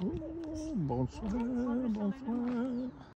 Oh, bonsoir, bonsoir.